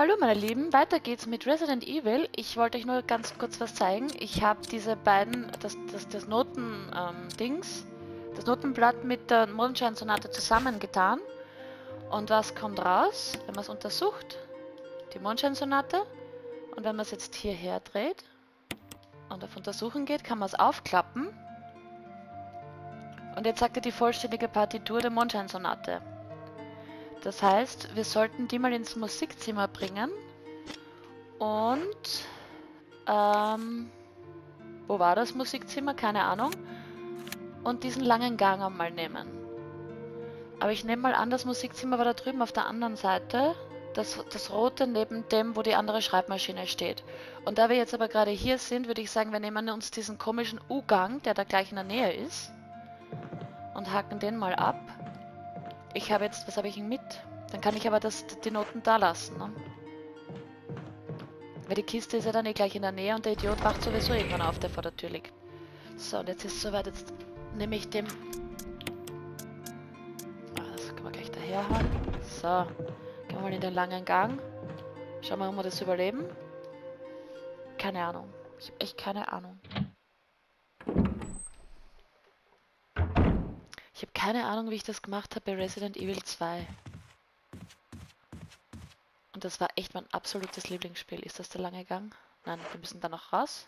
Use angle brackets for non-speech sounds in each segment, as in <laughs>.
Hallo meine Lieben, weiter geht's mit Resident Evil. Ich wollte euch nur ganz kurz was zeigen. Ich habe diese beiden, das, das, das Noten-Dings, ähm, das Notenblatt mit der Mondscheinsonate zusammengetan. Und was kommt raus, wenn man es untersucht? Die Mondscheinsonate. Und wenn man es jetzt hierher dreht und auf Untersuchen geht, kann man es aufklappen. Und jetzt sagt er die vollständige Partitur der Mondscheinsonate. Das heißt, wir sollten die mal ins Musikzimmer bringen. Und, ähm, wo war das Musikzimmer? Keine Ahnung. Und diesen langen Gang einmal nehmen. Aber ich nehme mal an, das Musikzimmer war da drüben auf der anderen Seite. Das, das rote neben dem, wo die andere Schreibmaschine steht. Und da wir jetzt aber gerade hier sind, würde ich sagen, wir nehmen uns diesen komischen U-Gang, der da gleich in der Nähe ist. Und hacken den mal ab. Ich habe jetzt, was habe ich mit? Dann kann ich aber das, die Noten da lassen, ne? Weil die Kiste ist ja dann eh gleich in der Nähe und der Idiot wacht sowieso irgendwann auf, der vor der Tür liegt. So, und jetzt ist es soweit, jetzt nehme ich dem... Ah, das können wir gleich daher haben. So, gehen wir mal in den langen Gang. Schauen wir, ob wir das überleben. Keine Ahnung. Ich habe echt keine Ahnung. Ich habe keine Ahnung, wie ich das gemacht habe bei Resident Evil 2. Und das war echt mein absolutes Lieblingsspiel. Ist das der lange Gang? Nein, wir müssen da noch raus.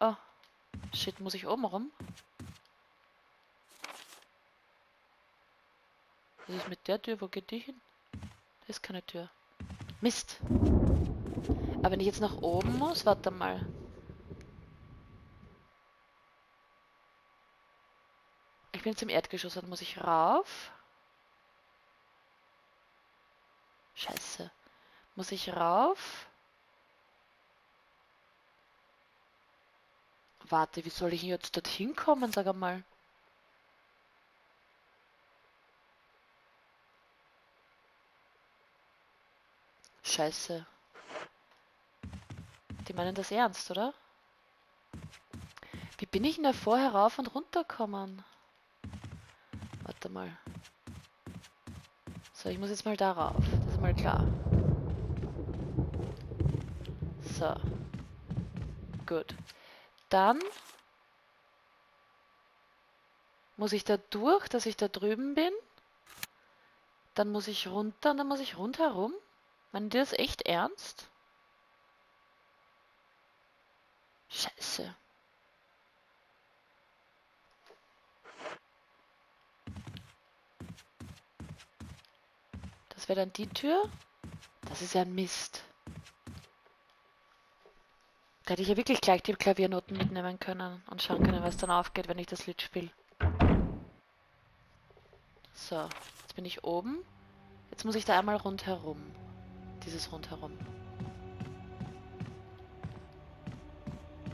Oh, shit, muss ich oben rum? Was ist mit der Tür? Wo geht die hin? Da ist keine Tür. Mist. Aber wenn ich jetzt nach oben muss, warte mal. Bin jetzt Erdgeschoss, dann muss ich rauf. Scheiße. Muss ich rauf? Warte, wie soll ich jetzt dorthin kommen, sag einmal. Scheiße. Die meinen das ernst, oder? Wie bin ich denn da vorher rauf und runter gekommen? Warte mal. So, ich muss jetzt mal darauf. Das ist mal klar. So. Gut. Dann muss ich da durch, dass ich da drüben bin. Dann muss ich runter und dann muss ich rundherum. Meinen die das echt ernst? Scheiße. Das wäre dann die Tür. Das ist ja ein Mist. Da hätte ich ja wirklich gleich die Klaviernoten mitnehmen können und schauen können, was dann aufgeht, wenn ich das Lied spiele. So, jetzt bin ich oben. Jetzt muss ich da einmal rundherum. Dieses rundherum.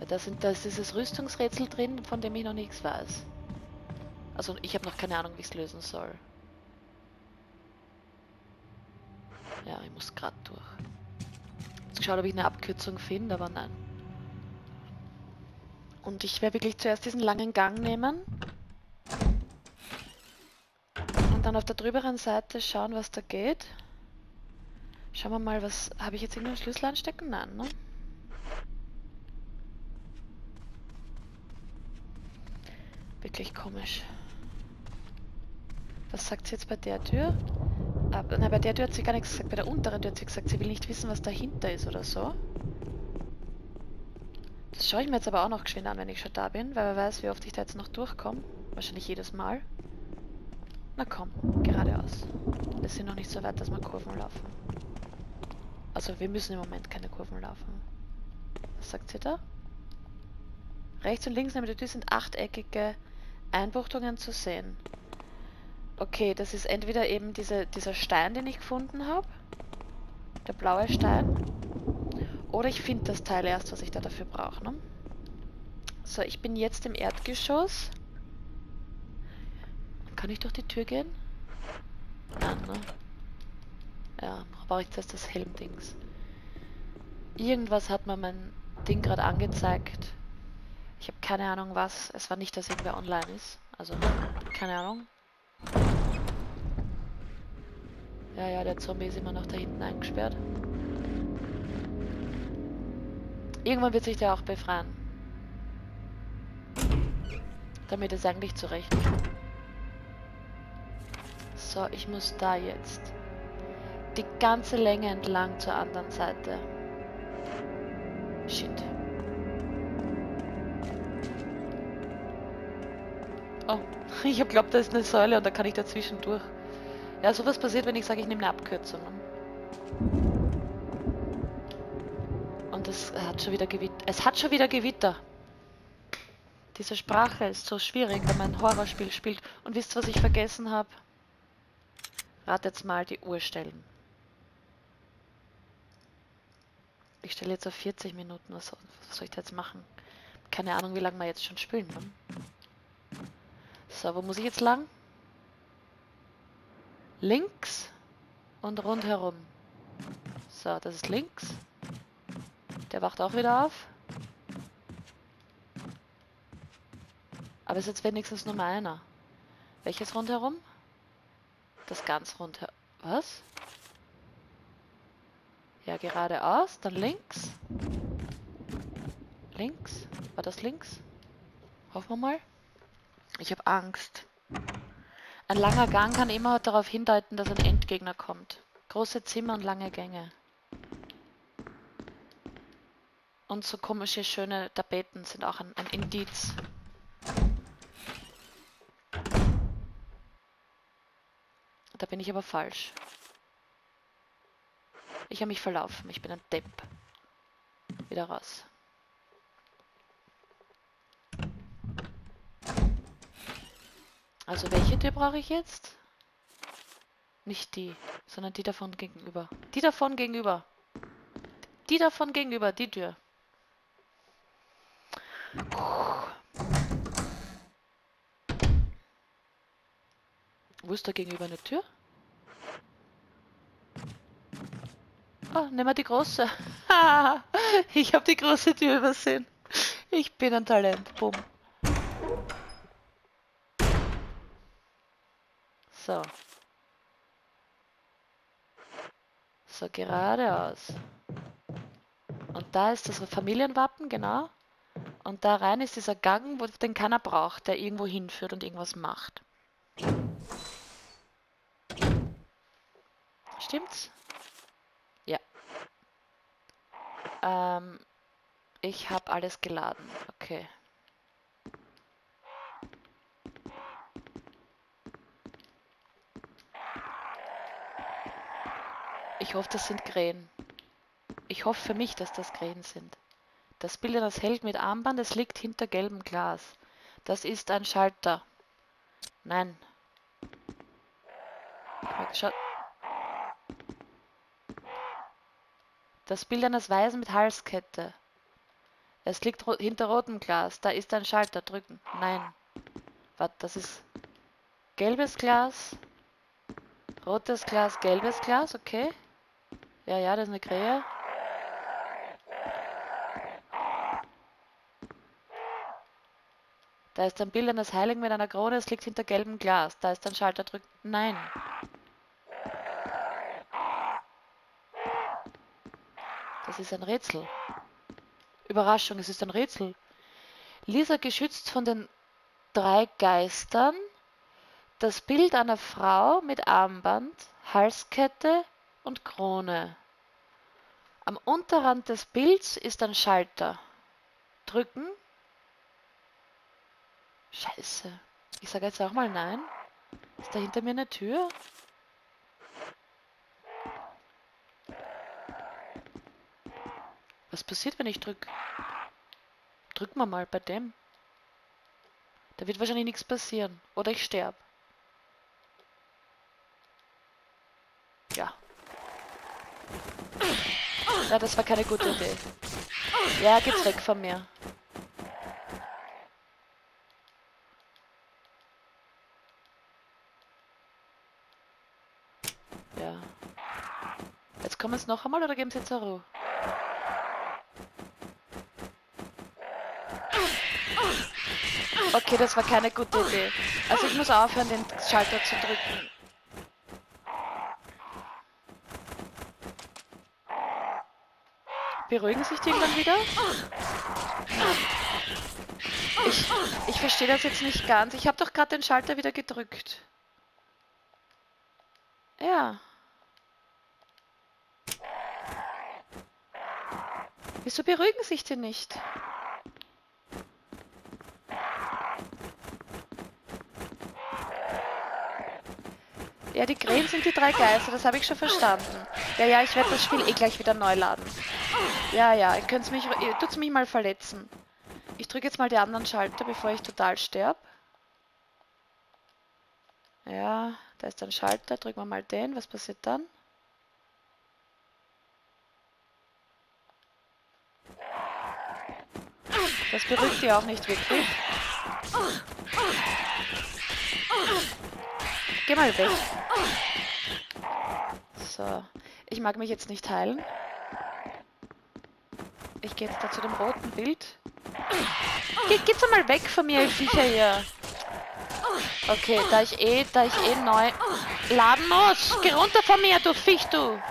Da, sind, da ist dieses Rüstungsrätsel drin, von dem ich noch nichts weiß. Also ich habe noch keine Ahnung, wie ich es lösen soll. Ja, ich muss gerade durch. Jetzt geschaut, ob ich eine Abkürzung finde, aber nein. Und ich werde wirklich zuerst diesen langen Gang nehmen. Und dann auf der drüberen Seite schauen, was da geht. Schauen wir mal, was... Habe ich jetzt irgendeinen Schlüssel anstecken? Nein, ne? Wirklich komisch. Was sagt sie jetzt bei der Tür? Aber, na, bei der Tür hat sie gar nichts gesagt. Bei der unteren Tür hat sie gesagt, sie will nicht wissen, was dahinter ist oder so. Das schaue ich mir jetzt aber auch noch geschwind an, wenn ich schon da bin, weil wer weiß, wie oft ich da jetzt noch durchkomme. Wahrscheinlich jedes Mal. Na komm, geradeaus. Wir sind noch nicht so weit, dass wir Kurven laufen. Also wir müssen im Moment keine Kurven laufen. Was sagt sie da? Rechts und links neben der Tür sind achteckige Einbuchtungen zu sehen. Okay, das ist entweder eben diese, dieser Stein, den ich gefunden habe. Der blaue Stein. Oder ich finde das Teil erst, was ich da dafür brauche. Ne? So, ich bin jetzt im Erdgeschoss. Kann ich durch die Tür gehen? Nein, ne? Ja, brauche ich zuerst das Helmdings. Irgendwas hat mir mein Ding gerade angezeigt. Ich habe keine Ahnung was. Es war nicht, dass irgendwer online ist. Also, keine Ahnung. Ja, ja, der Zombie ist immer noch da hinten eingesperrt. Irgendwann wird sich der auch befreien. Damit ist eigentlich zurecht. So, ich muss da jetzt. Die ganze Länge entlang zur anderen Seite. Shit. Oh, <laughs> ich hab glaubt, da ist eine Säule und da kann ich dazwischen durch. Ja, sowas passiert, wenn ich sage, ich nehme eine Abkürzung. Und es hat schon wieder Gewitter. Es hat schon wieder Gewitter. Diese Sprache ist so schwierig, wenn man ein Horrorspiel spielt. Und wisst ihr, was ich vergessen habe? Rat jetzt mal die Uhr stellen. Ich stelle jetzt auf 40 Minuten. Was, was soll ich da jetzt machen? Keine Ahnung, wie lange wir jetzt schon spielen. Ne? So, wo muss ich jetzt lang? Links und rundherum. So, das ist links. Der wacht auch wieder auf. Aber es ist jetzt wenigstens nur mal einer. Welches rundherum? Das ganz rundherum. Was? Ja, geradeaus, dann links. Links? War das links? Hoffen wir mal. Ich habe Angst. Ein langer Gang kann immer darauf hindeuten, dass ein Endgegner kommt. Große Zimmer und lange Gänge. Und so komische, schöne Tapeten sind auch ein, ein Indiz. Da bin ich aber falsch. Ich habe mich verlaufen. Ich bin ein Depp. Wieder raus. Also welche Tür brauche ich jetzt? Nicht die, sondern die davon gegenüber. Die davon gegenüber. Die davon gegenüber, die Tür. Wo ist da gegenüber eine Tür? Oh, nehmen wir die große. <laughs> ich habe die große Tür übersehen. Ich bin ein Talent. Bumm. So. So, geradeaus. Und da ist das Familienwappen, genau. Und da rein ist dieser Gang, wo den keiner braucht, der irgendwo hinführt und irgendwas macht. Stimmt's? Ja. Ähm, ich habe alles geladen. Okay. Ich hoffe, das sind Krähen. Ich hoffe für mich, dass das Krähen sind. Das Bild das Held mit Armband, es liegt hinter gelbem Glas. Das ist ein Schalter. Nein. Das Bild eines Weisen mit Halskette. Es liegt ro hinter rotem Glas. Da ist ein Schalter. Drücken. Nein. Warte, das ist gelbes Glas. Rotes Glas, gelbes Glas. Okay. Ja, ja, das ist eine Krähe. Da ist ein Bild eines Heiligen mit einer Krone, es liegt hinter gelbem Glas. Da ist ein Schalter, drückt Nein. Das ist ein Rätsel. Überraschung, es ist ein Rätsel. Lisa geschützt von den drei Geistern. Das Bild einer Frau mit Armband, Halskette und Krone. Am Unterrand des Bilds ist ein Schalter. Drücken Scheiße. Ich sage jetzt auch mal nein. Ist da hinter mir eine Tür? Was passiert, wenn ich drück? Drück mal mal bei dem. Da wird wahrscheinlich nichts passieren. Oder ich sterbe. Ja. Ja, das war keine gute Idee. Ja, geht's weg von mir. Kommen wir es noch einmal oder geben Sie jetzt zur Ruhe? Okay, das war keine gute Idee. Also ich muss aufhören, den Schalter zu drücken. Beruhigen sich die irgendwann wieder? Ich, ich verstehe das jetzt nicht ganz. Ich habe doch gerade den Schalter wieder gedrückt. Ja. Wieso beruhigen sich die nicht? Ja, die Krähen sind die drei Geister, das habe ich schon verstanden. Ja, ja, ich werde das Spiel eh gleich wieder neu laden. Ja, ja, ihr könnt mich, ihr tut's mich mal verletzen. Ich drücke jetzt mal die anderen Schalter, bevor ich total sterbe. Ja, da ist ein Schalter, drücken wir mal den, was passiert dann? Das beruhigt die auch nicht wirklich. Geh mal weg. So. Ich mag mich jetzt nicht heilen. Ich gehe jetzt da zu dem roten Bild. Ge geht's mal weg von mir, Viecher hier. Okay, da ich eh, da ich eh neu laden muss. Geh runter von mir, du Viech, du.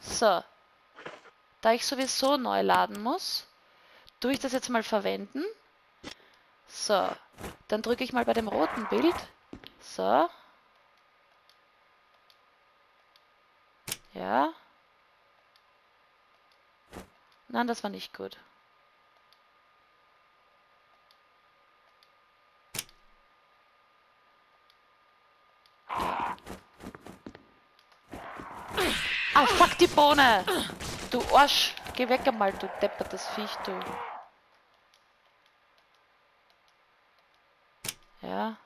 So. Da ich sowieso neu laden muss, tue ich das jetzt mal verwenden. So. Dann drücke ich mal bei dem roten Bild. So. Ja. Nein, das war nicht gut. Ah, fuck die Bohne! Du Arsch! Geh weg einmal, du deppertes Viech, du. Ja.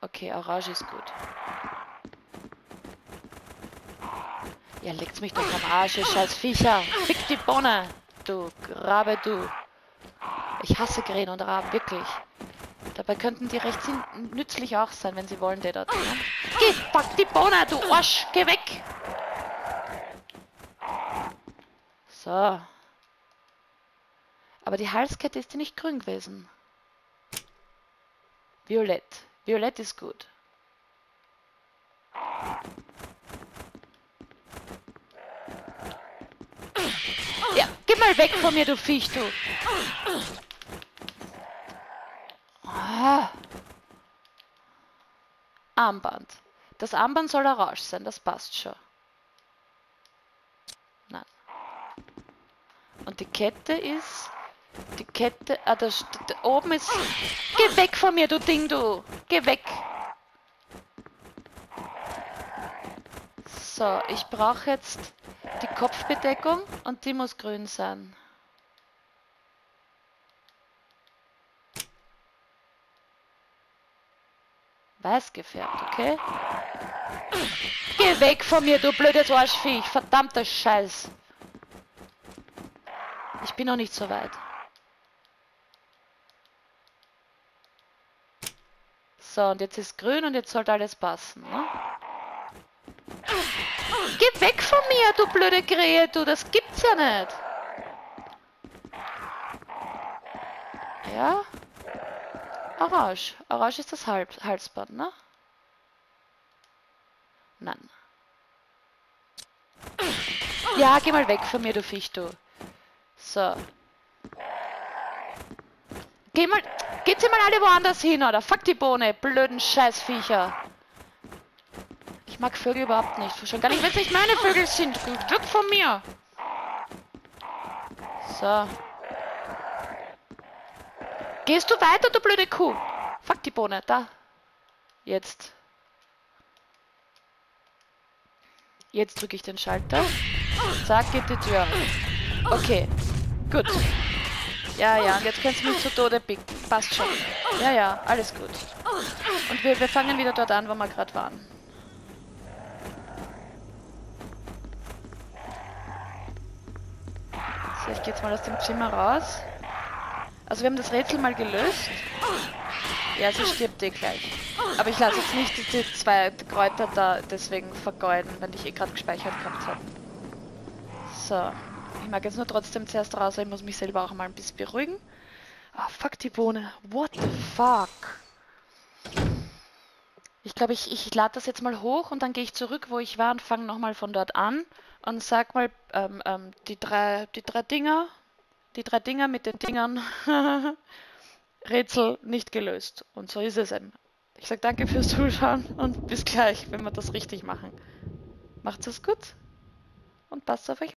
Okay, Orange ist gut. Ja, legt's mich doch am Arsch, ihr scheiß Viecher. Fick die Bohne, du Grabe, du. Ich hasse Krähen und Raben, wirklich. Dabei könnten die recht nützlich auch sein, wenn sie wollen, der dort. Ne? Geh, pack die Bohne, du Arsch, geh weg! So. Aber die Halskette ist ja nicht grün gewesen. Violett. Violett ist gut. Mal weg von mir, du Viech, du. Ah. Armband. Das Armband soll orange sein, das passt schon. Nein. Und die Kette ist... Die Kette... Ah, da, da oben ist... Geh weg von mir, du Ding, du! Geh weg! So, ich brauche jetzt die Kopfbedeckung und die muss grün sein. Weiß gefärbt, okay? Geh weg von mir, du blödes Arschviech! Verdammter Scheiß! Ich bin noch nicht so weit. So, und jetzt ist grün und jetzt sollte alles passen, ne? Geh weg von mir, du blöde Krähe, du, das gibt's ja nicht. Ja? Orange. Orange ist das Hals Halsband, ne? Nein. Ja, geh mal weg von mir, du Fisch, du. So. Geh mal, geht ihr mal alle woanders hin, oder? Fuck die Bohne, blöden Scheißviecher mag Vögel überhaupt nicht. Schon gar nicht, wenn es meine Vögel sind. Weg von mir. So. Gehst du weiter, du blöde Kuh? Fuck die Bohne. Da. Jetzt. Jetzt drücke ich den Schalter. Zack, geht die Tür. Okay. Gut. Ja, ja, und jetzt kannst du mich zu Tode picken. Passt schon. Ja, ja, alles gut. Und wir, wir fangen wieder dort an, wo wir gerade waren. Ich gehe jetzt mal aus dem Zimmer raus. Also wir haben das Rätsel mal gelöst. Ja, sie stirbt eh gleich. Aber ich lasse jetzt nicht die zwei Kräuter da deswegen vergeuden, wenn ich eh gerade gespeichert gehabt habe. So. Ich mag jetzt nur trotzdem zuerst raus, ich muss mich selber auch mal ein bisschen beruhigen. Ah, oh, fuck die Bohne. What the fuck? Ich glaube, ich, ich lade das jetzt mal hoch und dann gehe ich zurück, wo ich war und fange nochmal von dort an und sag mal ähm, ähm, die, drei, die drei Dinger, die drei Dinger mit den Dingern, <laughs> Rätsel nicht gelöst. Und so ist es eben. Ich sage danke fürs Zuschauen und bis gleich, wenn wir das richtig machen. Macht's es gut und passt auf euch